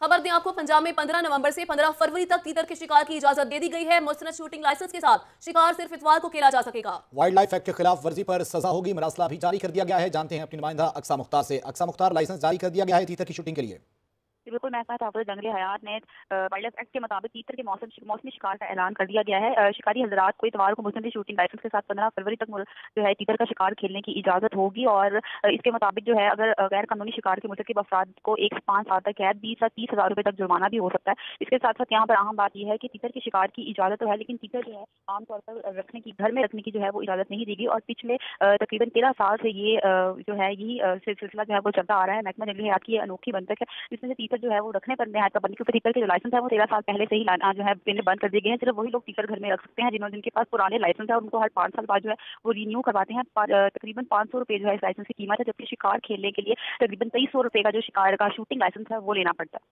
खबर दें आपको, पंजाब में 15 नवंबर से 15 फरवरी तक तीतर के शिकार की इजाज़त दे दी गई है। मुस्तनद शूटिंग लाइसेंस के साथ शिकार सिर्फ़ इतवार को खेला जा सकेगा। वाइल्ड लाइफ एक्ट के खिलाफ वर्जी पर सजा होगी, मरासला भी जारी कर दिया गया है। जानते हैं अपनी नुमाइंदा अक्सा मुख्तार से। अक्सा मुख्तार लाइसेंस जारी कर दिया गया है तीतर की शूटिंग के लिए। बिल्कुल महकमा तहफ़ जंगल हयात ने वाइल्ड लाइफ एक्ट के मुताबिक तीतर के मौसम मौसमी शिकार का ऐलान कर दिया गया है। शिकारी हजरात को इतवार को मुस्लिम शूटिंग लाइसेंस के साथ पंद्रह फरवरी तक जो है, तीतर का शिकार खेलने की इजाज़त होगी और इसके मुताबिक जो है, अगर गैर कानूनी शिकार के मुतब अफराद को एक से पाँच साल तक कैद, बीस या तीस हज़ार रुपये तक जुर्माना भी हो सकता है। इसके साथ साथ यहाँ पर अहम बात यह है कि तीतर के शिकार की इजाज़त तो है, लेकिन तीतर जो है, आमतौर पर रखने की, घर में रखने की जो है, वो इजाज़त नहीं दी गई और पिछले तकरीबन तेरह साल से ये जो है, यही सिलसिला जो है, वो चलता आ रहा है। महकमा जंगली हयात की अनोखी बनतक है, जिसमें से तीतर जो है वो रखने पर हैं पाबंदी क्योंकि टीचर के जो लाइसेंस है, वो तेरह साल पहले से ही जो है बंद कर दिए गए हैं। सिर्फ़ वही लोग टीचर घर में रख सकते हैं, जिन्होंने, जिनके पास पुराने लाइसेंस है उनको हर पाँच साल बाद जो है वो रिन्यू करवाते हैं। तकरीबन पाँच सौ रुपये जो है इस लाइसेंस की कीमत है, जबकि शिकार खेलने के लिए तकरीबन तेईस सौ रुपये का जो शिकार, का शूटिंग लाइसेंस है, वो लेना पड़ता है।